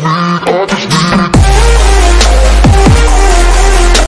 Sweet.